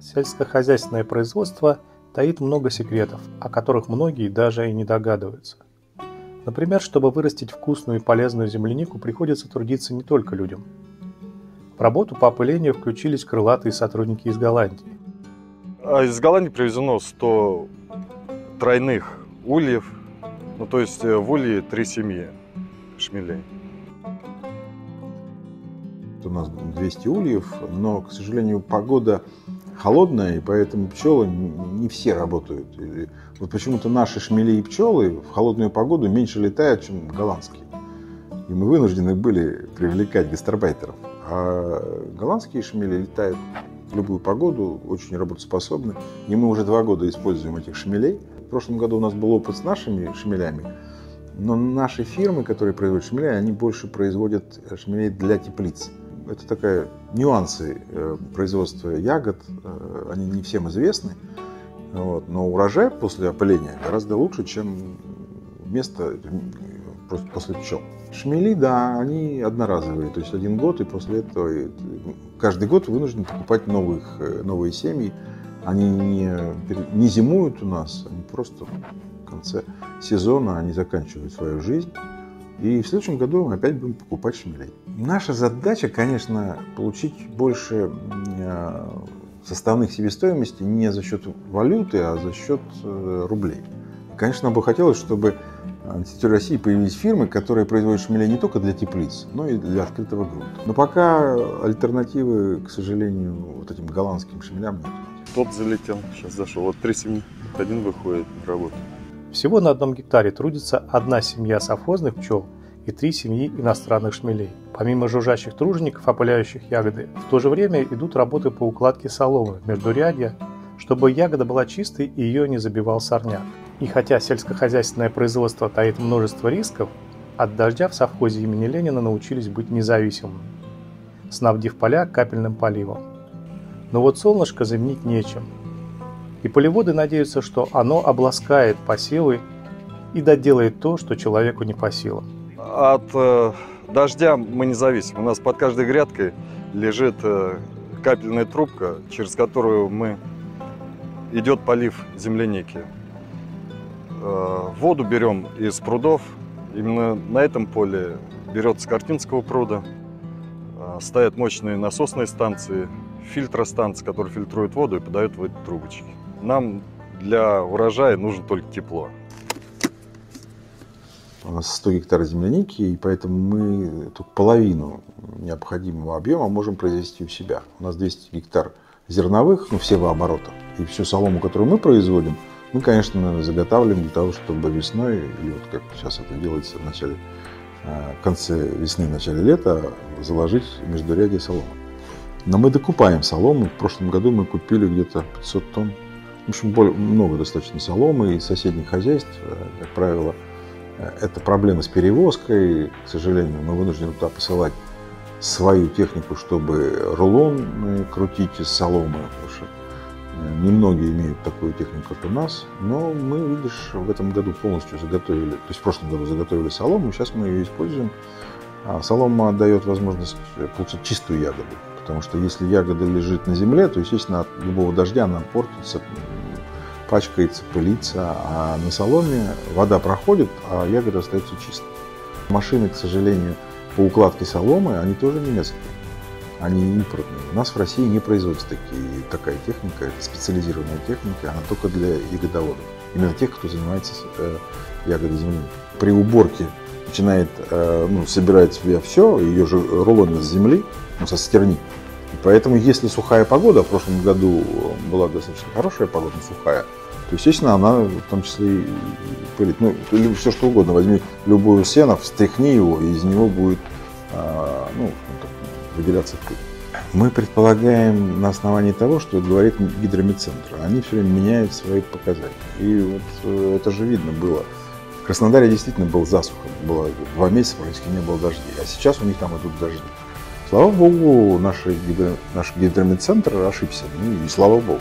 Сельскохозяйственное производство таит много секретов, о которых многие даже и не догадываются. Например, чтобы вырастить вкусную и полезную землянику, приходится трудиться не только людям. В работу по опылению включились крылатые сотрудники из Голландии. А из Голландии привезено 100 тройных ульев, ну то есть э, в улье три семьи шмелей. У нас 200 ульев, но, к сожалению, погода холодная, и поэтому пчелы не все работают. вот почему-то наши шмели и пчелы в холодную погоду меньше летают, чем голландские. И мы вынуждены были привлекать гастарбайтеров. А голландские шмели летают в любую погоду, очень работоспособны. И мы уже два года используем этих шмелей. В прошлом году у нас был опыт с нашими шмелями, но наши фирмы, которые производят шмелей, они больше производят шмелей для теплиц. Это такая нюансы э, производства ягод, э, они не всем известны. Вот. Но урожай после опыления гораздо лучше, чем просто после пчел. Шмели, да, они одноразовые, то есть один год, и после этого каждый год вынуждены покупать новых, э, новые семьи. Они не, не зимуют у нас, они просто в конце сезона они заканчивают свою жизнь. И в следующем году мы опять будем покупать шмелей. Наша задача, конечно, получить больше э, составных себестоимости не за счет валюты, а за счет э, рублей. Конечно, нам бы хотелось, чтобы на территории России появились фирмы, которые производят шмелей не только для теплиц, но и для открытого грунта. Но пока альтернативы, к сожалению, вот этим голландским шмелям нет. Тот залетел, сейчас зашел. Вот три семьи, один выходит на работу. Всего на одном гектаре трудится одна семья совхозных пчел и три семьи иностранных шмелей. Помимо жужжащих тружеников, опыляющих ягоды, в то же время идут работы по укладке соломы в междурядья, чтобы ягода была чистой и ее не забивал сорняк. И хотя сельскохозяйственное производство таит множество рисков, от дождя в совхозе имени Ленина научились быть независимыми, снабдив поля капельным поливом. Но вот солнышко заменить нечем – и полеводы надеются, что оно обласкает посевы и доделает то, что человеку не по силам. От э, дождя мы не зависим. У нас под каждой грядкой лежит э, капельная трубка, через которую мы идет полив земляники. Э, воду берем из прудов. Именно на этом поле берется Картинского пруда. Э, стоят мощные насосные станции, фильтростанции, которые фильтруют воду и подают в эти трубочки. Нам для урожая нужно только тепло. У нас 100 гектаров земляники, и поэтому мы только половину необходимого объема можем произвести у себя. У нас 200 гектар зерновых, ну, всего оборота. И всю солому, которую мы производим, мы, конечно, заготавливаем для того, чтобы весной, или вот как сейчас это делается в начале, э, в конце весны, в начале лета, заложить междурядье соломы. Но мы докупаем солому. В прошлом году мы купили где-то 500 тонн в общем, много достаточно соломы и соседних хозяйств, э, как правило, э, это проблема с перевозкой. К сожалению, мы вынуждены туда посылать свою технику, чтобы рулон э, крутить из соломы, потому что немногие имеют такую технику, как у нас. Но мы, видишь, в этом году полностью заготовили, то есть в прошлом году заготовили солому, сейчас мы ее используем. А солома дает возможность получить чистую ягоду. Потому что если ягода лежит на земле, то, естественно, от любого дождя она портится, пачкается, пылится. А на соломе вода проходит, а ягода остается чистой. Машины, к сожалению, по укладке соломы, они тоже немецкие. Они импортные. У нас в России не производится такие, такая техника, это специализированная техника, она только для ягодоводов. Именно тех, кто занимается э, ягодой земли. При уборке начинает э, ну, собирать в все, ее же рулонит с земли, ну, со стерни. Поэтому, если сухая погода, в прошлом году была достаточно хорошая погода, сухая, то, естественно, она в том числе и пылит. Ну, или все что угодно. Возьми любую сено, встряхни его, и из него будет а, ну, выделяться пыль. Мы предполагаем на основании того, что говорит гидромедцентр. Они все время меняют свои показания. И вот э, это же видно было. Краснодаре действительно был засуха. Было два месяца практически не было дождей. А сейчас у них там идут дожди. Слава богу, наш, наш гидромедцентр ошибся. Ну и слава богу.